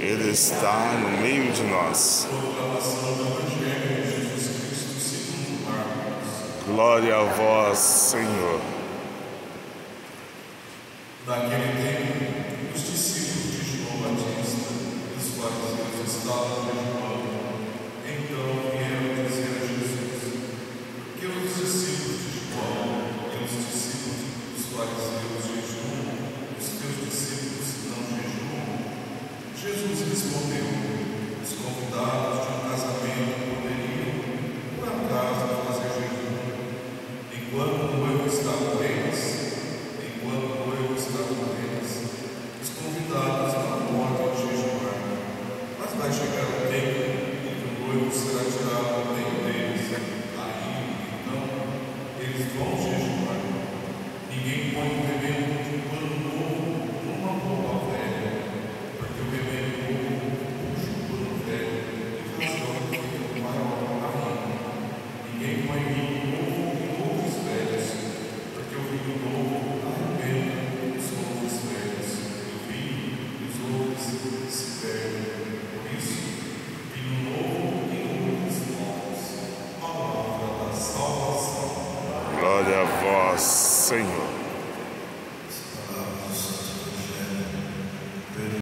Ele está no meio de nós. Glória a vós, Senhor. Jesus respondeu: Os convidados de um casamento poderiam, por acaso, fazer jejum, enquanto noivo está com eles? Enquanto noivo está com eles, os convidados não podem jejuar. Mas vai chegar o tempo em que o noivo será tirado do meio deles. Aí, então, eles vão jejuar. Ninguém põe a vós, Senhor.